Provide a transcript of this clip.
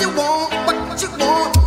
you want, what you want.